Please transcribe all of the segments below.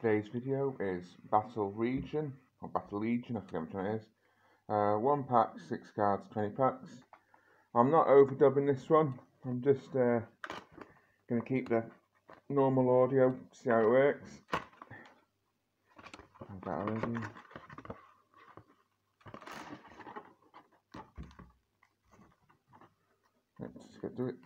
Today's video is Battle Region, or Battle Legion, I forget which one it is. Uh, one pack, six cards, 20 packs. I'm not overdubbing this one, I'm just uh, going to keep the normal audio, see how it works. Let's get to it.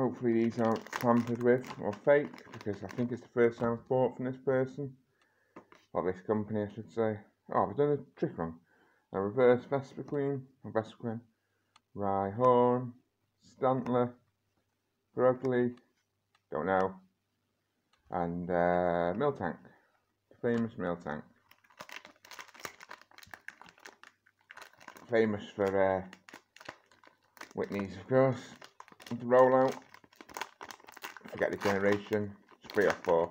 Hopefully these aren't tampered with or fake because I think it's the first time I've bought from this person. Or this company I should say. Oh, I've done a trick wrong. A reverse Vespiquen, or Vespiquen, Rhyhorn, Stantler, Brogley, don't know, and uh, Miltank, the famous Miltank. Famous for uh, Whitney's, of course, the rollout forget the generation. It's three or four.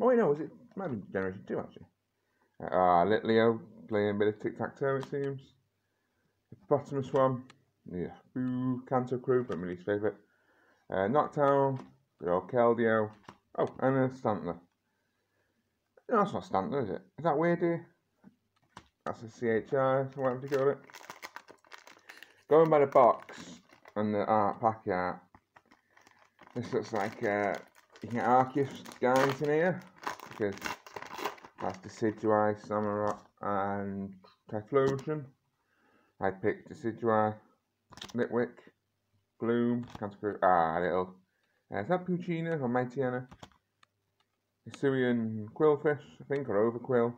Oh wait, no, was it? Might be generation two actually. Ah, uh, Litleo playing a bit of tic tac toe it seems. Hippopotamus one, yeah, Boo, Kanto Crew, but my least favourite. Uh, Noctowl, good old Keldeo. Oh, and a Stantler. No, that's not Stantler, is it? Is that Wyrdeer? That's a CHI, whatever you call it. Going by the box and the art pack art, this looks like uh, you can Arceus guys in here because that's Decidueye, Samurott, and Typhlosion. I picked Decidueye, Litwick, Gloom, Canterbury, ah, little. Uh, is that Poochyena or Mightyena? Hisuian Qwilfish, I think, or Overqwil.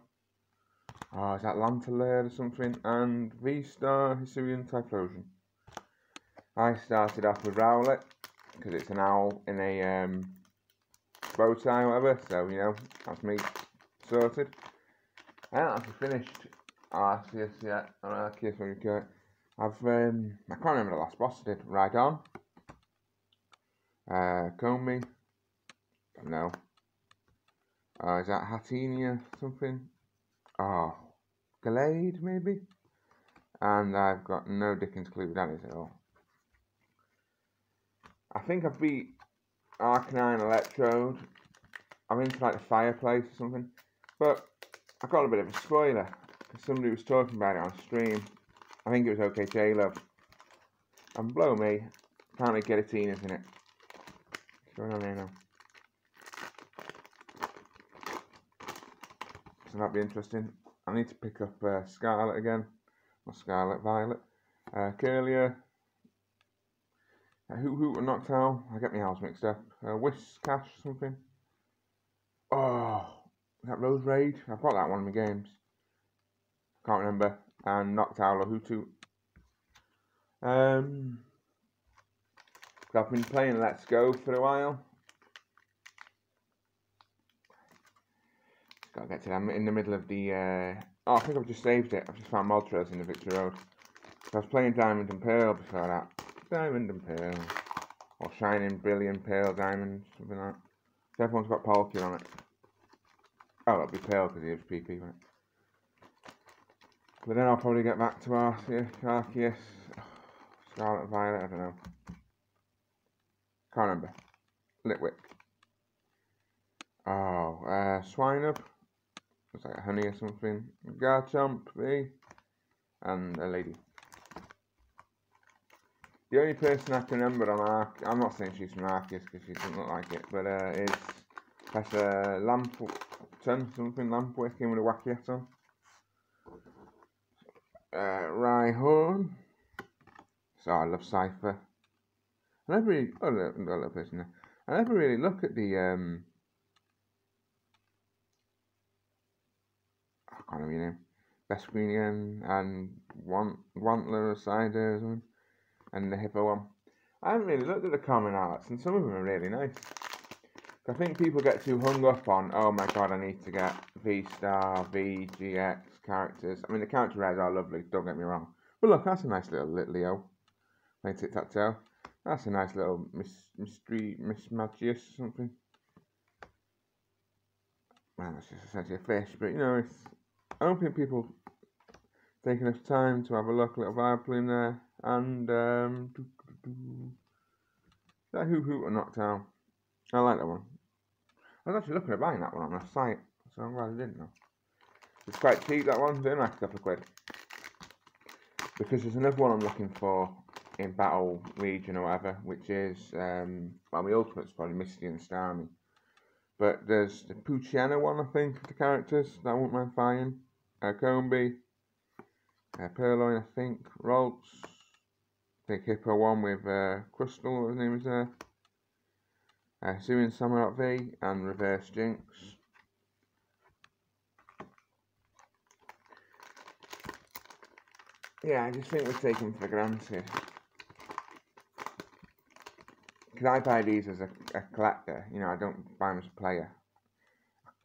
Oh, is that Lantalure or something? And V-Star Hisuian Typhlosion. I started off with Rowlet, because it's an owl in a um, bow tie or whatever. So, you know, that's me sorted. I haven't actually finished Arceus yet. On Arceus, I've, um, I can't remember the last boss I did. Rhydon. Uh, Combee. Don't know. Uh, is that Hatenna something? Oh, Gallade maybe? And I've got no Dickens clue what that is at all. I think I've beat Arcanine Electrode. I'm into like the fireplace or something. But I got a bit of a spoiler. Because somebody was talking about it on stream. I think it was OK J Love. And blow me, apparently Giratina's in it. What's going on here now? So that'd be interesting. I need to pick up uh, Scarlet again. Or Scarlet Violet. Uh, Kirlia, uh, Hoothoot and Noctowl. I get my house mixed up. Uh, Whiscash something. Oh, that Roserade. I've got that one in my games. Can't remember. And Noctowl or Hoothoot. Um, I've been playing Let's Go for a while. Just gotta get to them in the middle of the. Uh, oh, I think I've just saved it. I've just found Moltres in the Victory Road. I was playing Diamond and Pearl before that. Diamond and Pearl. Or Shining Brilliant Pearl Diamond, something like that. So everyone's got Palkia on it. Oh, it'll be Pearl because he has PP it. But then I'll probably get back to Arceus, Arceus, Scarlet Violet, I don't know. Can't remember. Litwick. Oh, uh, Swinub. Looks like honey or something. Garchomp, V. And a lady. The only person I can remember on Arc, I'm not saying she's from Arceus because she doesn't look like it, but uh, is Professor Lampton, something Lampwick in with a wacky hat on. Uh, Rhyhorn. So I love Cypher. I never really, oh, look, a little person there. I never really look at the, um, I can't remember your name, Vespiquen and Want, Wantler or Cider or something and the hippo one. I haven't really looked at the common arts, and some of them are really nice. I think people get too hung up on, oh my god, I need to get V Star, V, GX characters. I mean, the character rares are lovely, don't get me wrong. But look, that's a nice little Litleo. Playing tic tac toe. That's a nice little mystery, Mismagius or something. Well, it's just essentially a fish, but you know. I don't think people taking enough time to have a look, a little Viper in there, and um, that Hoothoot or Noctowl. I like that one. I was actually looking at buying that one on the site, so I'm glad I didn't know. It's quite cheap that one, it's only like a couple of quid. Because there's another one I'm looking for in Battle Region or whatever, which is, um, well, my ultimate's probably Misty and Starmie. But there's the Poochyena one, I think, the characters that I wouldn't mind buying. Uh, Combee, uh, Purrloin, I think, Ralts, Big Hippo one with uh, Crystal, what his name is there. Uh, Hisuian Samurott V and Reverse Jynx. Yeah, I just think we're taking for granted. Because I buy these as a, a, collector, you know, I don't buy them as a player.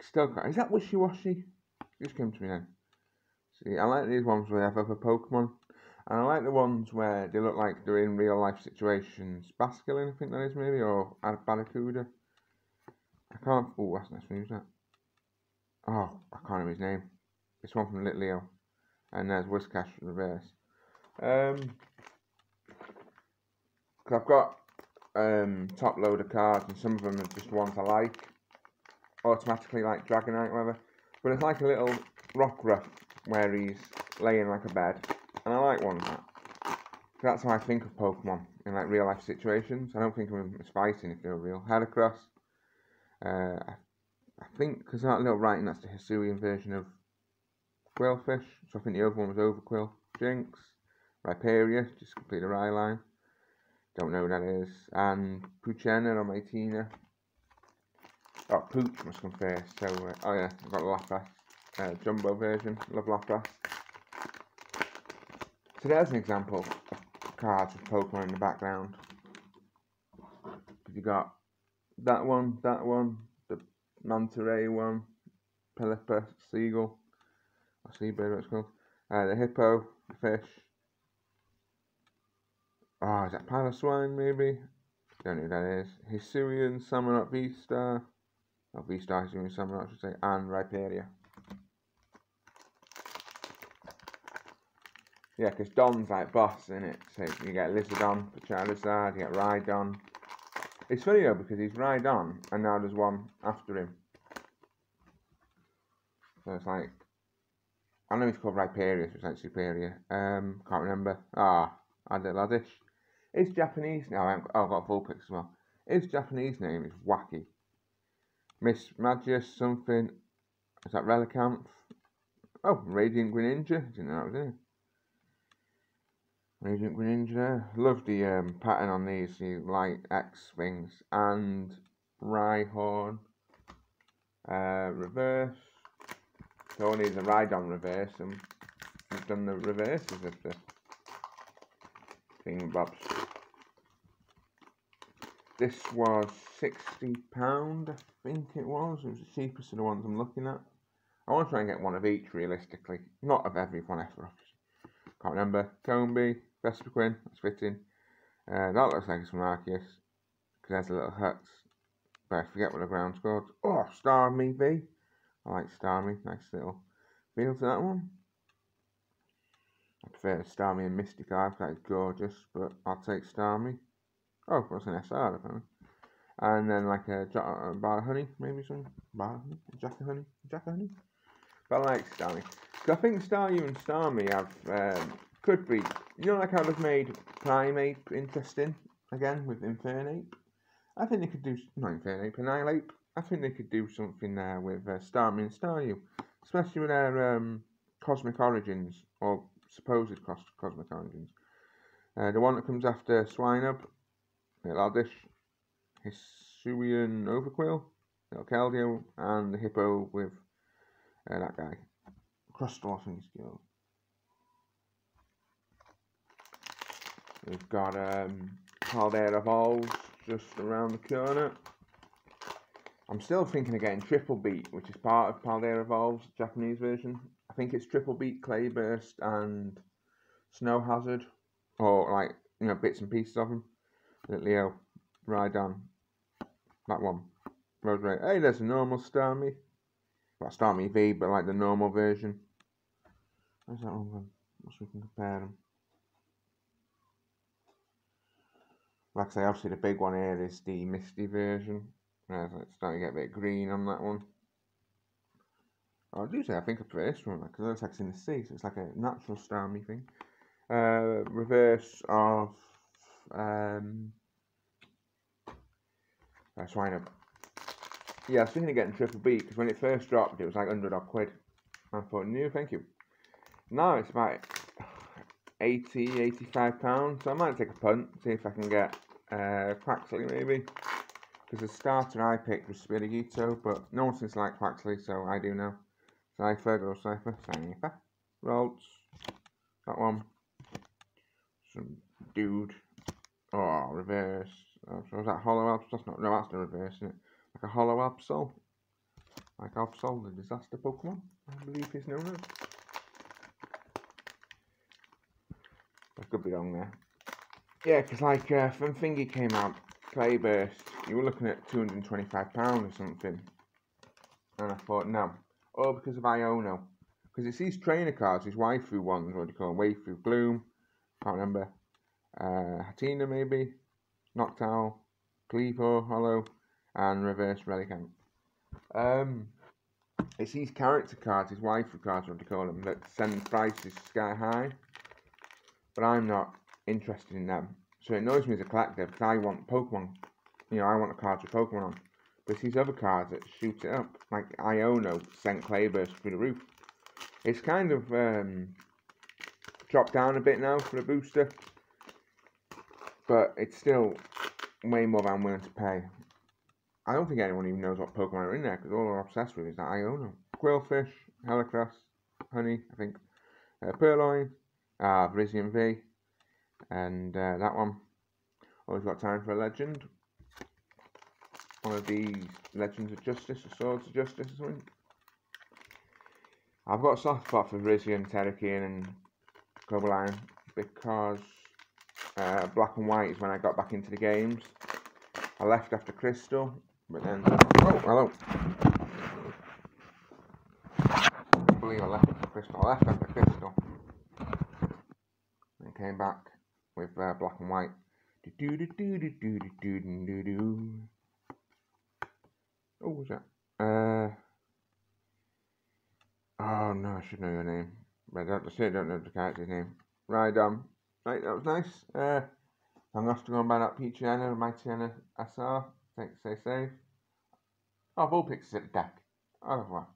Still, got, is that wishy washy? Just came to me then. See, I like these ones where they have other Pokemon. And I like the ones where they look like they're in real life situations. Basculin, I think that is maybe, or Barracuda. I can't. Oh, that's nice. Who's that? Oh, I can't remember his name. It's one from Litleo. And there's Whiscash reverse. Um, cause I've got um top load of cards, and some of them are just ones I like. Automatically like Dragonite, whatever. But it's like a little rock Rockruff where he's laying like a bed and I like ones that. That's how I think of Pokemon in like real life situations. I don't think of them as fighting if they're real. Heracross, uh, I, think because that little writing that's the Hisuian version of Qwilfish. So I think the other one was Overqwil. Jynx, Rhyperior, just complete the Rhyline. Don't know who that is. And Poochyena or Mightyena. Oh, Pooch must come first. So, uh, oh yeah, I've got Lapras. Uh, jumbo version. Love Lapras. So there's an example of cards with Pokemon in the background. You got that one, that one, the Manta Ray one, Pelipper, Seagull, or Seabird, what it's called, uh, the Hippo, the fish. Oh, is that Piloswine maybe? Don't know who that is. Hisuian, Samurott, V-Star. Oh, V-Star, Hisuian, Samurott, I should say, and Rhyperior. Yeah, because Don's like boss, isn't it? So you get Lizardon for Charizard, you get Rhydon. It's funny though because he's Rhydon and now there's one after him. So it's like I know he's called Rhyperior, which it's like superior. Um, can't remember. Ah, Adeladish. His Japanese now. I've got full as well. His Japanese name is Wacky. Mismagius something. Is that Relicanth? Oh, Radiant Greninja. Didn't know that was Radiant Greninja. Love the um, pattern on these, the light X wings. And Rhyhorn. Uh, reverse. So only the Rhydon reverse, and we've done the reverses of the thing bobs. This was £60, I think it was. It was the cheapest of the ones I'm looking at. I want to try and get one of each, realistically. Not of every one ever, obviously. Can't remember. Combee, Vespiquen, that's fitting. Uh, that looks like it's from Arceus, because there's a little hut. But I forget what the ground's called. Oh, Starmie V. I like Starmie, nice little feel to that one. I prefer Starmie and Mystic Mysticar, that is gorgeous, but I'll take Starmie. Oh, what's an SR apparently. And then like a, jar of honey, maybe some bar honey, jack of honey, jack of honey. I like Starmie. Because I think Staryu and Starmie have um, could be. You know, like how they've made Primeape interesting again with Infernape. I think they could do not Infernape, Annihilape. I think they could do something there with uh, Starmie and Staryu, especially with their um, Cosmic Origins or supposed cos Cosmic Origins. Uh, the one that comes after Swinub, Laddish, Hisuian Overqwil, little Keldeo, and the Hippo with uh, that guy. Think it's called. We've got um, Paldea Evolves just around the corner. I'm still thinking of getting Triple Beat, which is part of Paldea Evolves, Japanese version. I think it's Triple Beat, Clay Burst, and Snow Hazard, or like you know bits and pieces of them. Leo, Rhydon, that one. Rosemary. Hey, there's a normal Starmie. Well, Starmie V, but like the normal version. Where's that one so we can compare them. Like I say, obviously the big one here is the Misty version. Yeah, it's starting to get a bit green on that one. I do say I think I prefer this one because it looks like it's in the sea, so it's like a natural stormy thing. Uh, reverse of um, uh, Swinub. Yeah, I was thinking of getting triple B because when it first dropped, it was like 100 odd quid. I thought, no, thank you. Now it's about 80, 85 pounds, so I might take a punt, see if I can get uh, Quaxly maybe. Because the starter I picked was Sprigatito, but no one seems to like Quaxly, so I do now. Cypher, go Cypher, Cypher. Rolls. That one. Some dude. Oh, reverse. Oh, so is that Hollow? That's not, no, that's the reverse, isn't it? Like a Hollow Absol. Like Absol, the disaster Pokemon, I believe he's known as. I could be wrong there. Yeah, because like uh, when Thingy came out, Clayburst, you were looking at £225 or something. And I thought, no. Oh, because of Iono. Because it's these trainer cards, these waifu ones, what do you call them? Waifu Gloom, can't remember. Uh, Hatenna maybe, Noctowl, Clevo, Hollow, and Reverse Relicanth. Um, it's these character cards, these waifu cards, what you call them, that send prices sky high. But I'm not interested in them. So it annoys me as a collector because I want Pokemon. You know, I want a card with Pokemon on. But it's these other cards that shoot it up. Like Iono sent Clayburst through the roof. It's kind of um, dropped down a bit now for the booster. But it's still way more than I'm willing to pay. I don't think anyone even knows what Pokemon are in there because all they're obsessed with is that Iono. Qwilfish, Heracross, Honey, I think, uh, Purrloin, uh, V, and uh, that one. Always got time for a legend. One of these Legends of Justice, or Swords of Justice or something. I've got a soft spot for Virizion, Terrakion and Cobalion because uh, Black and White is when I got back into the games. I left after Crystal, but then... Oh, hello. I believe I left after Crystal. I left after Crystal. And came back with uh, Black and White. Do do do do do do do do do. Oh, what's that? Uh. Oh no, I should know your name. But I don't say I don't know the character's name. Right, um, right, that was nice. Uh, I'm off to go and buy that Poochyena and Mightyena SR. Stay safe. I've all picked Zip Deck. Au revoir.